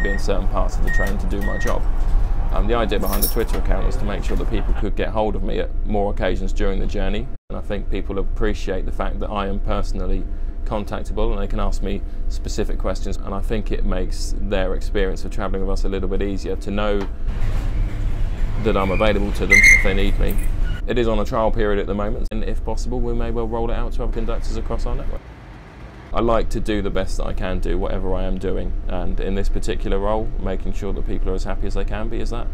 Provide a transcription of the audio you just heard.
be in certain parts of the train to do my job. Um, the idea behind the Twitter account was to make sure that people could get hold of me at more occasions during the journey. And I think people appreciate the fact that I am personally contactable and they can ask me specific questions. And I think it makes their experience of travelling with us a little bit easier to know that I'm available to them if they need me. It is on a trial period at the moment, and if possible, we may well roll it out to other conductors across our network. I like to do the best that I can do, whatever I am doing, and in this particular role, making sure that people are as happy as they can be is that.